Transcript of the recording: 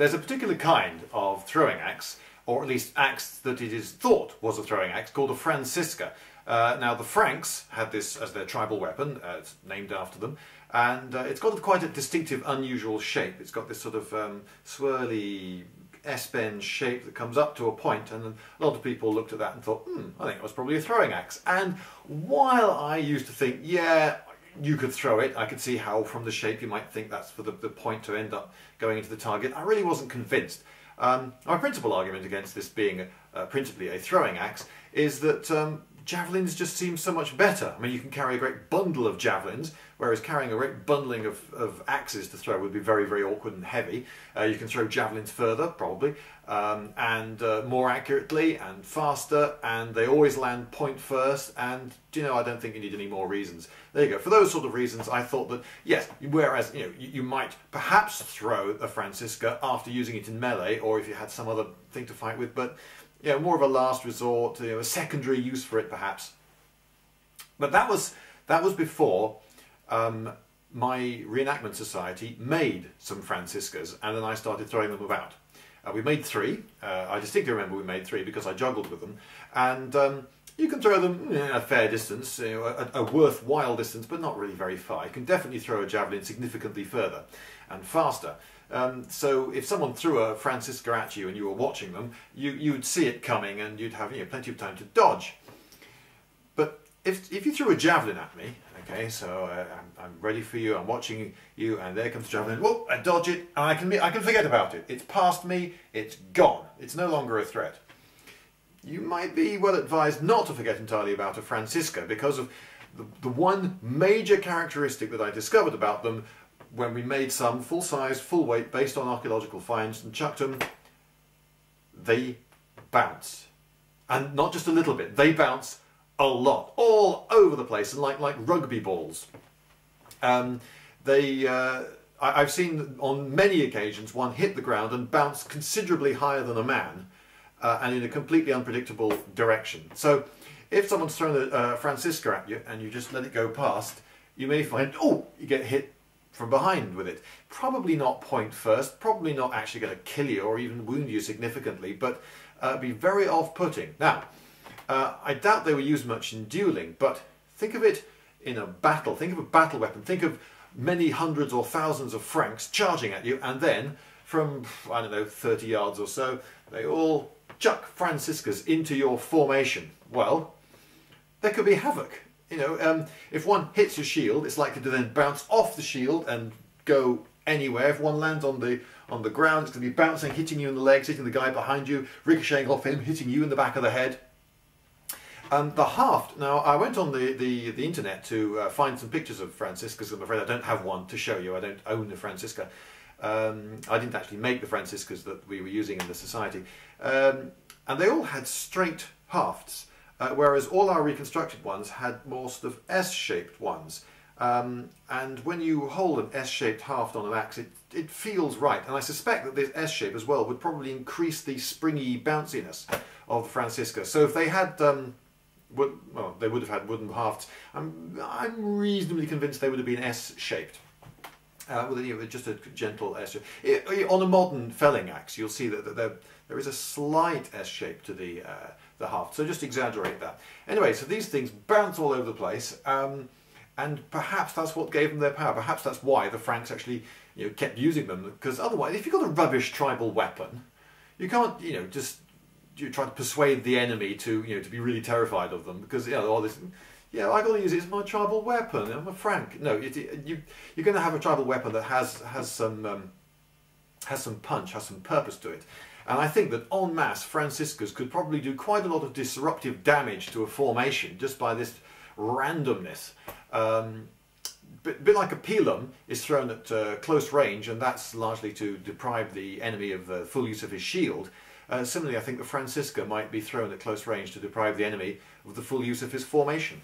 There's a particular kind of throwing axe, or at least axe that it is thought was a throwing axe, called a Francisca. Uh, now the Franks had this as their tribal weapon, uh, it's named after them, and uh, it's got quite a distinctive, unusual shape. It's got this sort of um, swirly S-bend shape that comes up to a point and a lot of people looked at that and thought, hmm, I think it was probably a throwing axe. And while I used to think, yeah, you could throw it, I could see how from the shape you might think that's for the, the point to end up going into the target, I really wasn't convinced. Um, my principal argument against this being uh, principally a throwing axe is that um, javelins just seem so much better. I mean, you can carry a great bundle of javelins, whereas carrying a great bundling of, of axes to throw would be very, very awkward and heavy. Uh, you can throw javelins further, probably, um, and uh, more accurately and faster, and they always land point first, and, you know, I don't think you need any more reasons. There you go. For those sort of reasons, I thought that, yes, whereas, you know, you, you might perhaps throw a Francisca after using it in melee, or if you had some other thing to fight with, but you know, more of a last resort, you know, a secondary use for it perhaps. But that was that was before um, my reenactment society made some Franciscas, and then I started throwing them about. Uh, we made three. Uh, I distinctly remember we made three because I juggled with them, and um, you can throw them a fair distance, a, a, worthwhile distance, but not really very far. You can definitely throw a javelin significantly further and faster. Um, so if someone threw a Francisca at you and you were watching them, you, you would see it coming and you'd have you know, plenty of time to dodge. But if, if you threw a javelin at me, okay, so uh, I'm, I'm, ready for you, I'm watching you, and there comes the javelin, whoop, I dodge it, and I can, I can forget about it. It's past me, it's gone. It's no longer a threat. You might be well advised not to forget entirely about a Francisca because of the, the one major characteristic that I discovered about them when we made some full size, full weight, based on archaeological finds and chucked them, they bounce. And not just a little bit, they bounce a lot, all over the place, and like, like rugby balls. Um, they, uh, I, have seen on many occasions one hit the ground and bounce considerably higher than a man, uh, and in a completely unpredictable direction. So if someone's thrown a uh, Francisca at you and you just let it go past, you may find, oh, you get hit from behind with it. Probably not point first, probably not actually going to kill you or even wound you significantly, but uh, be very off-putting. Now, uh, I doubt they were used much in dueling, but think of it in a battle. Think of a battle weapon. Think of many hundreds or thousands of Franks charging at you, and then from, I don't know, 30 yards or so, they all chuck Franciscas into your formation. Well, there could be havoc you know, um, if one hits your shield, it's likely to then bounce off the shield and go anywhere. If one lands on the on the ground, it's going to be bouncing, hitting you in the legs, hitting the guy behind you, ricocheting off him, hitting you in the back of the head. Um, the haft. Now, I went on the, the, the internet to uh, find some pictures of Franciscas. I'm afraid I don't have one to show you. I don't own a Francisca. Um, I didn't actually make the Franciscas that we were using in the society. Um, and they all had straight hafts uh, whereas all our reconstructed ones had more sort of S-shaped ones. Um, and when you hold an S-shaped haft on an axe, it, it feels right. And I suspect that this S-shape as well would probably increase the springy bounciness of the Francisca. So if they had, um, well, they would have had wooden hafts, I'm, I'm reasonably convinced they would have been S-shaped. Uh, with you just a gentle S shape. On a modern felling axe, you'll see that there, there is a slight S shape to the uh, the haft. So just exaggerate that. Anyway, so these things bounce all over the place, um, and perhaps that's what gave them their power. Perhaps that's why the Franks actually you know, kept using them, because otherwise, if you've got a rubbish tribal weapon, you can't, you know, just you try to persuade the enemy to, you know, to be really terrified of them, because, you know, all this, yeah, I got to use it as my tribal weapon. I'm a Frank. No, it, it, you, you're going to have a tribal weapon that has has some um, has some punch, has some purpose to it. And I think that en masse, Franciscas could probably do quite a lot of disruptive damage to a formation just by this randomness. Um, bit, bit like a pilum is thrown at uh, close range, and that's largely to deprive the enemy of the full use of his shield. Uh, similarly, I think the Francisca might be thrown at close range to deprive the enemy of the full use of his formation.